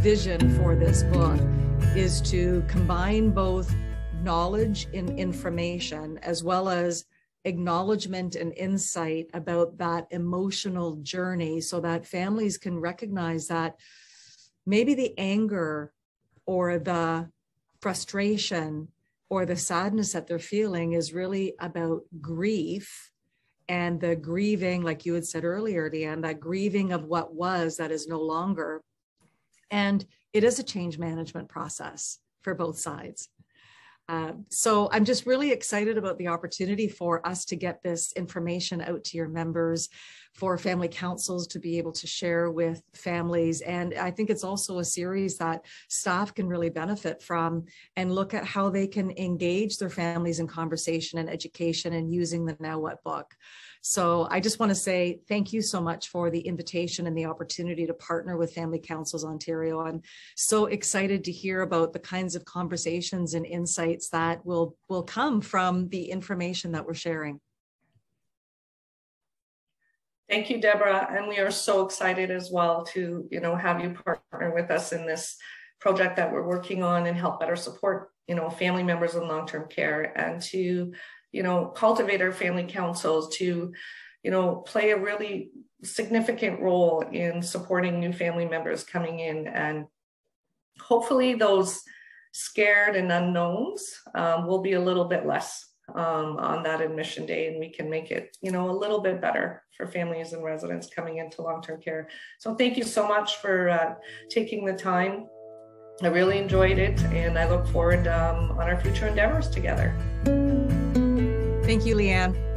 vision for this book is to combine both knowledge and information as well as acknowledgement and insight about that emotional journey so that families can recognize that maybe the anger or the frustration or the sadness that they're feeling is really about grief and the grieving, like you had said earlier, Liane, that grieving of what was that is no longer. And it is a change management process for both sides. Uh, so I'm just really excited about the opportunity for us to get this information out to your members, for family councils to be able to share with families. And I think it's also a series that staff can really benefit from and look at how they can engage their families in conversation and education and using the Now What book. So I just want to say thank you so much for the invitation and the opportunity to partner with Family Councils Ontario. I'm so excited to hear about the kinds of conversations and insights that will, will come from the information that we're sharing. Thank you, Deborah. And we are so excited as well to, you know, have you partner with us in this project that we're working on and help better support, you know, family members in long-term care and to you know, cultivate our family councils to, you know, play a really significant role in supporting new family members coming in and hopefully those scared and unknowns um, will be a little bit less um, on that admission day and we can make it you know a little bit better for families and residents coming into long-term care. So thank you so much for uh, taking the time. I really enjoyed it and i look forward um, on our future endeavors together. Thank you, Liane.